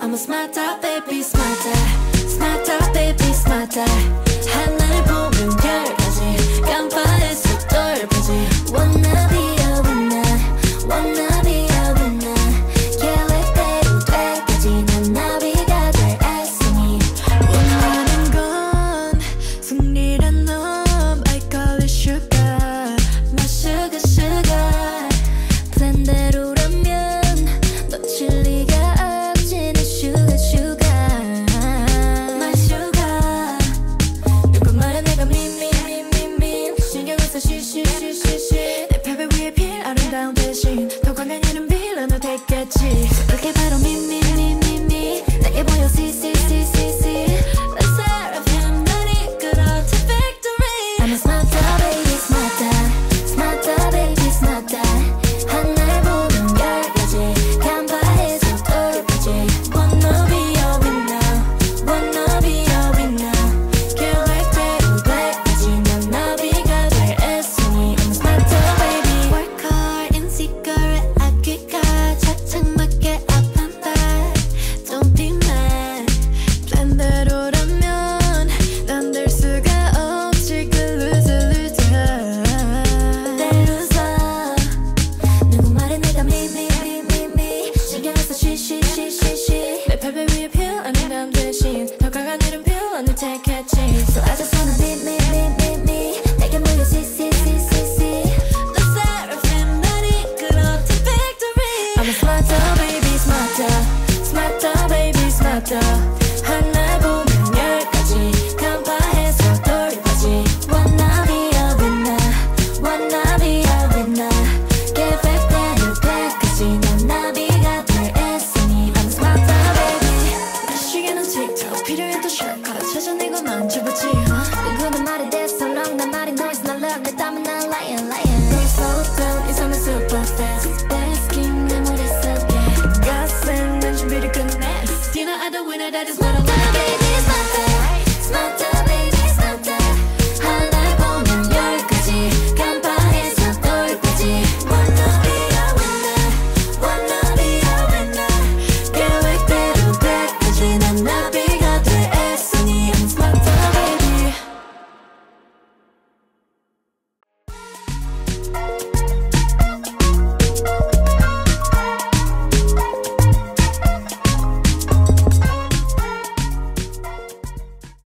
I'm a smarter baby, smarter, smarter baby, smarter. 알지. 그게 바로 미미미미미 내게 보여 시시 machine So I just wanna be me me me me 내게 모여 see see see see see. The seraphim 날 이끌어 to victory. I'm a smarter baby smarter. Smarter baby smarter. winner that is not a winner, baby. It's my thing, it's my.